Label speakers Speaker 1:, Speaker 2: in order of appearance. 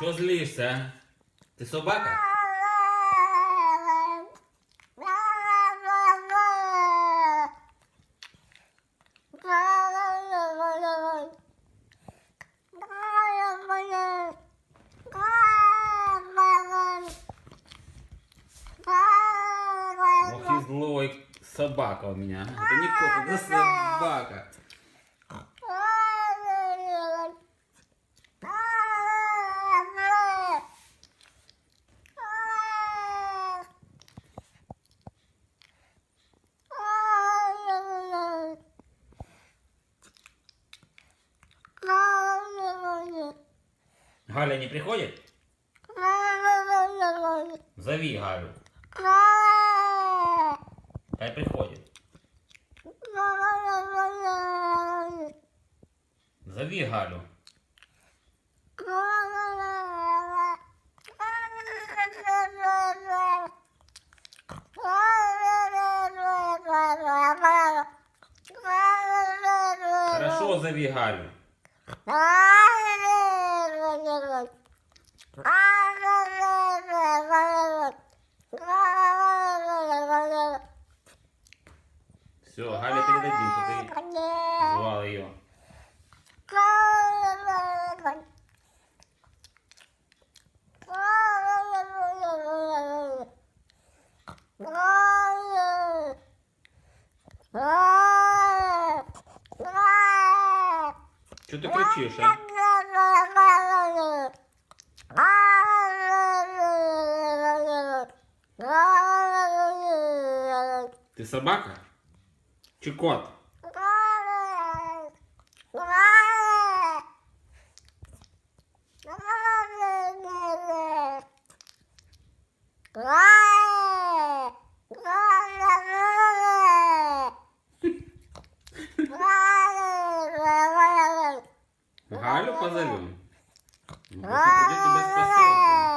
Speaker 1: Що злишся? а? Ти собака? Ох злой собака у меня. Это не кот, это собака. Галя не приходит? Зови Галю. Хай приходит. Зови Галю. Хорошо, зови Галю. Все, Галя передадим, что ты звал ее. Что ты кричишь, а? Ты собака? Чи кот? Галю позовем. Вот тебя спасать.